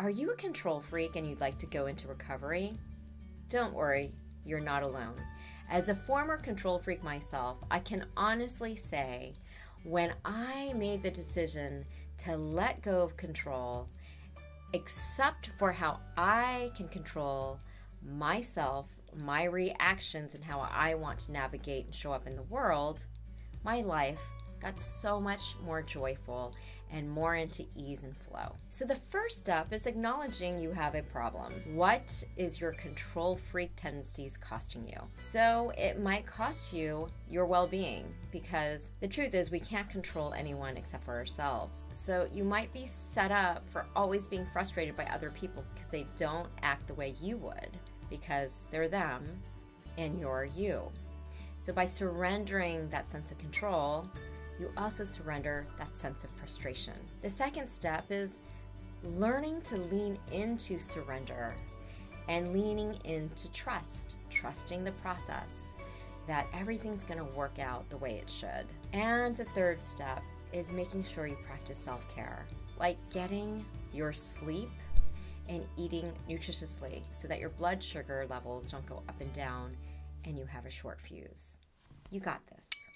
Are you a control freak and you'd like to go into recovery? Don't worry, you're not alone. As a former control freak myself, I can honestly say when I made the decision to let go of control, except for how I can control myself, my reactions, and how I want to navigate and show up in the world, my life got so much more joyful and more into ease and flow. So, the first step is acknowledging you have a problem. What is your control freak tendencies costing you? So, it might cost you your well being because the truth is we can't control anyone except for ourselves. So, you might be set up for always being frustrated by other people because they don't act the way you would because they're them and you're you. So, by surrendering that sense of control, you also surrender that sense of frustration. The second step is learning to lean into surrender and leaning into trust, trusting the process that everything's going to work out the way it should. And the third step is making sure you practice self care, like getting your sleep and eating nutritiously so that your blood sugar levels don't go up and down and you have a short fuse. You got this.